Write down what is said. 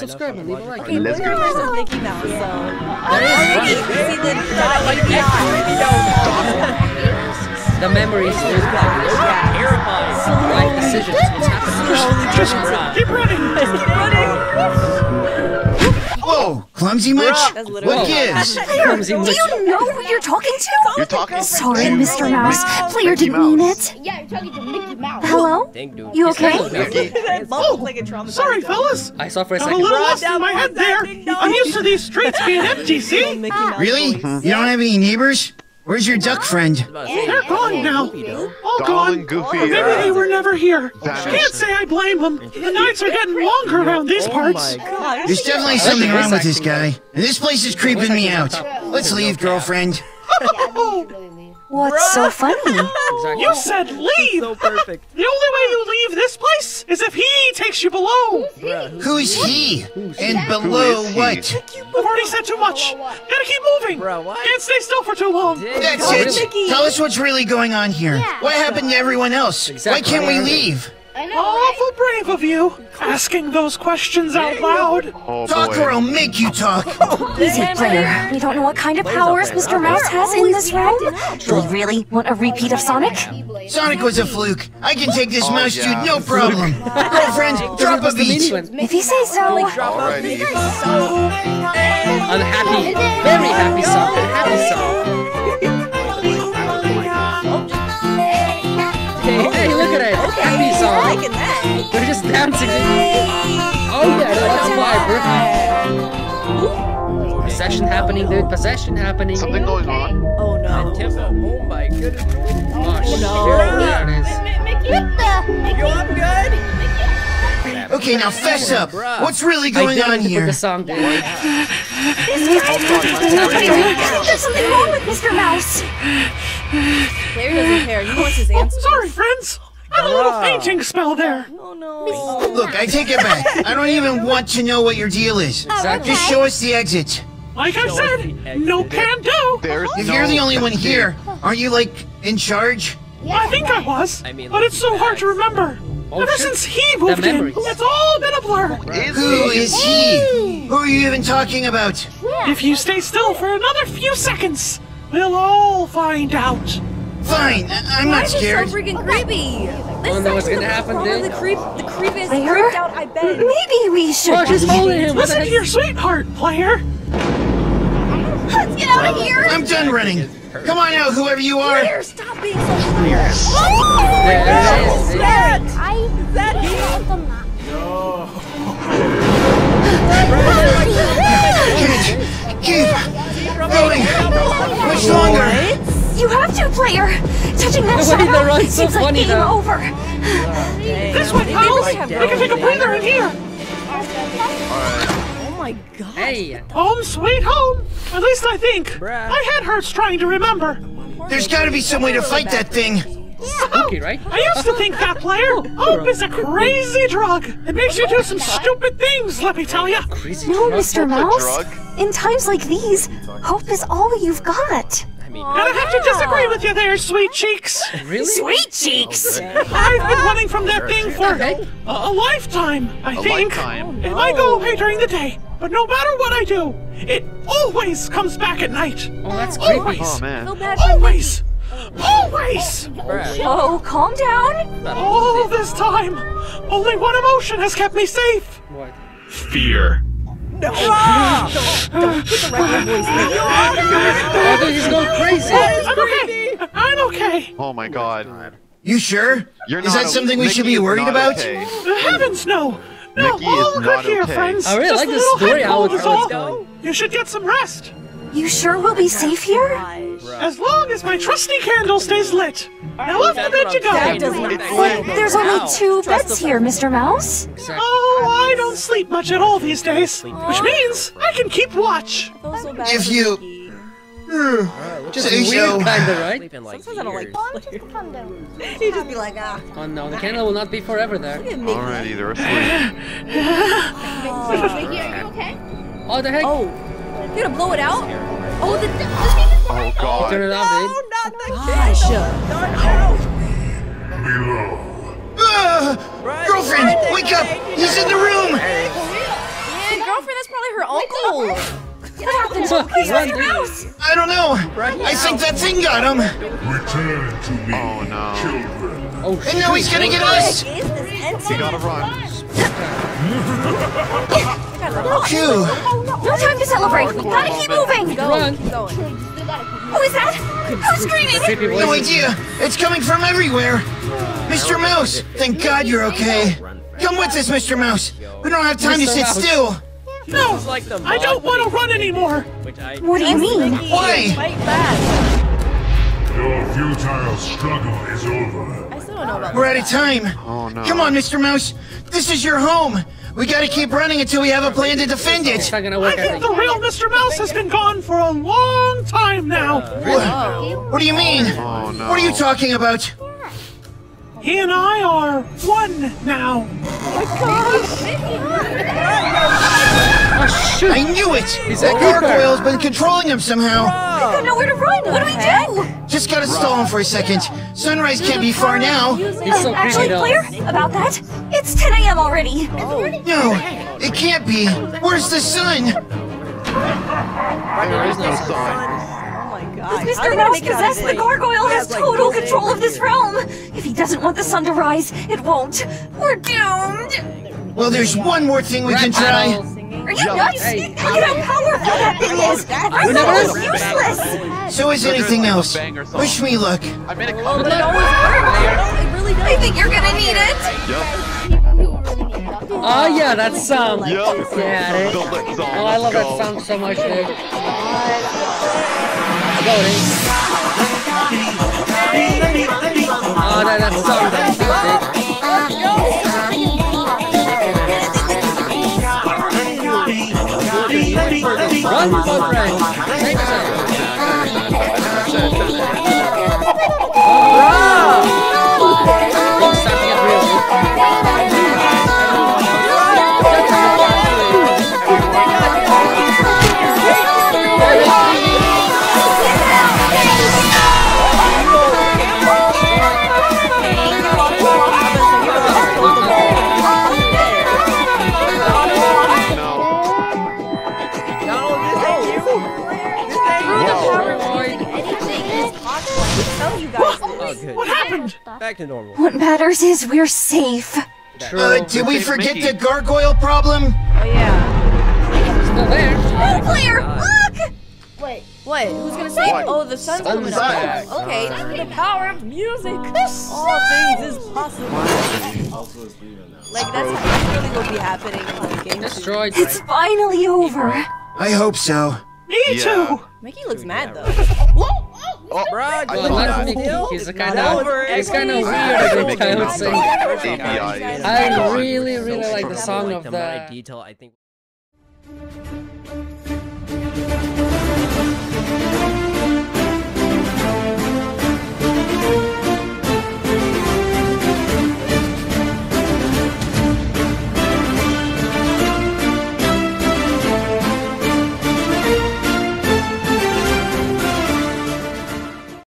subscribe and leave a like. Okay, Let's go. versus Mickey Mouse, so. Is right. you see the The memories is right decisions. What's happening? Just keep running. Whoa, clumsy much? That's literally- What gives? Clumsy Do you know who you're talking to? You're talking. Sorry, Mr. Mouse. Player Mickey didn't mean it. Yeah, you're talking to Mickey Mouse. Hello? You okay? Mickey. That bubble like a traumatized Sorry, fellas. I saw for a Got a second. little lost in my head there. I'm used to these streets being empty, see? Really? You don't have any neighbors? Where's your duck friend? They're gone now. All gone. Goofy. Or maybe uh, they were never here. Vanished. Can't say I blame them. The nights are getting longer around these parts. There's definitely something wrong with this guy. And this place is creeping me out. Let's leave, girlfriend. What's so funny? Exactly. You said leave. so perfect. The only way you leave this place is if he takes you below. Who's he? And below Who is he? what? I've already said too much. Gotta keep moving. Bruh, what? Can't stay still for too long. That's Oh, it. really? Tell us what's really going on here. What happened to everyone else? Why can't we leave? I know, right? Awful brave of you, asking those questions out loud. Oh Talk or I'll make you talk. Oh, Easy, player. We don't know what kind of powers Mr. Mouse has in this room. Do we really want a repeat of Sonic? Sonic was a fluke. I can take this Oh, mouse yeah. dude, no problem. Girlfriend, drop a the meaning beat. If you say so. Alrighty. unhappy, very happy happening, dude. Possession happening. Something going on. Oh no. Oh my goodness. Oh, oh no. There it is. Mickey? Yo, I'm good. Okay, now fess up. What's really I going didn't on put here? the song down. Oh, Player, there's something wrong with Mr. Mouse. Player doesn't care. He wants his oh, answers. Sorry, friends. I had a little fainting spell there. Oh no. Look, I take it back. I don't even want to know what your deal is. Exactly. Just show us the exit. Like I said, no can do. There's If no you're the only one here, aren't you like in charge? I think I was, I mean, but it's so hard to remember. Oh, Ever since he moved in, memories. it's all been a blur. Is Who he? Who are you even talking about? If you stay still for another few seconds, we'll all find out. Fine, I- I'm not This is scered. so freaking oh, creepy. This Wanna know what's is gonna the- happen, one of dude? The creep, the creepiest Player? creeped out I've been. Maybe we should. Oh, she's holding him. What the Listen to heck? your sweetheart, player. Let's get out of here. I'm done running. Come on out, whoever you are. Player, stop being so weird. Oh, there it is. That, I that he. Keep, keep going. Much longer. You have to, player. Touching that The way they shadow run so seems like funny, game though. over. This way, pals. We can take a breather in here. Oh my god. Hey, Home sweet home. At least I think. Bruh. My head hurts trying to remember. There's gotta be some way to fight that thing. spooky, right? I used to think that, player. Hope is a crazy drug. It makes you do some stupid things, let me tell you. Crazy No, drug. Mr. Mouse. In times like these, hope is all you've got. I mean, Gonna have to disagree with you there, sweet cheeks. really? Sweet cheeks. Oh, I've been running from that thing for a, a lifetime, I A think. lifetime? It might go oh. away during the day, but no matter what I do, it always comes back at night. Oh, that's creepy. Always. Oh man. So bad for Always. Always. Oh, calm down. All this time, only one emotion has kept me safe. What? Fear. Oh, dude, he's going crazy. I'm okay. I'm okay. Oh my god. You sure? You're Is not that o- something we should be worried about? okay. Heavens, no. No, Mickey all is not here, okay. friends. I really Just like a the little story, head how cold it's is all. going. You should get some rest. You sure we'll be safe here? As long as my trusty candle stays lit. Now off to bed you go. That does not But there's only two beds here, Mr. Mouse. Oh, I don't sleep much at all these days, which means I can keep watch. If you- Just weird, so. kinda, right? Sometimes I don't like Oh, just calm down. You just be like, ah. Oh no, the candle will not be forever there. Alrighty, they're asleep. Mickey, are you okay? Oh, the heck? Oh, you gonna blow it out? Oh, the, the thing is Oh god. Turn it off, dude. not the Gosh. Ah! girlfriend, wake up! He's in the room! your girlfriend? That's probably her uncle. What happened? Run, Mr. dude. Mouse! I don't know. I think that thing got him. Return to me, Oh no. children. Oh, And now he's gonna get us. Is this You entity? gotta run. Phew. No time to celebrate! Gotta keep moving! Run. Keep going. Who is that? Who's screaming? No idea. It's coming from everywhere. Mr. Mouse, thank God you're okay. Come with us, Mr. Mouse. We don't have time to sit Mouse. still. No, I don't want to run anymore. What do you mean? Why? Fight back. Your futile struggle is over. I still don't know about We're out of time. Oh no. Come on, Mr. Mouse. This is your home. We gotta keep running until we have a plan to defend It's it. not gonna I work, I think think. the real Mr. Mouse has been gone for a long time now. What, what do you mean? Oh no. What are you talking about? He and I are one now. Oh, shoot. I knew it! He's That a keeper. gargoyle's been controlling him somehow. I don't know where to run! What do we do? Just gotta stall him for a second. Sunrise can't be far now. He's Uh, actually, creepy. Claire, about that, it's 10 a.m. already. No, it can't be. Where's the sun? There is no sign. Oh. Mr. Mouse possessed the gargoyle has total control of this realm. If he doesn't want the sun to rise, it won't. We're doomed. Well, there's one more thing we can try. Are you nuts? Look at how powerful that thing is. Our We never spell is useless. So is anything else. Wish me luck. I made a comment. it always works. It really does. I think you're gonna need it. Yep. Oh, yeah, that sound. Yep. Yeah, it is. The lit song. Oh, I love that Go. sound so much, dude. Oh, that, that song, that beat, dude. Run, my friend. Guys this. What happened? Back to normal. What matters is we're safe. Uh, did we forget the gargoyle problem? Oh yeah. Still there. Oh, Claire, look! Wait. What? Who's gonna say? What? Oh, the sun's Sun's coming back. up. Okay. The power of music. All things is possible. Like that's, that's really what be happening in the game. Destroyed. It's finally over. I hope so. Me Yeah. too. Mickey looks mad though. Oh, Bro, I you love Nikki? He's a kind of, he's kind of weird I would say. I really, really like the song of that detail, I think.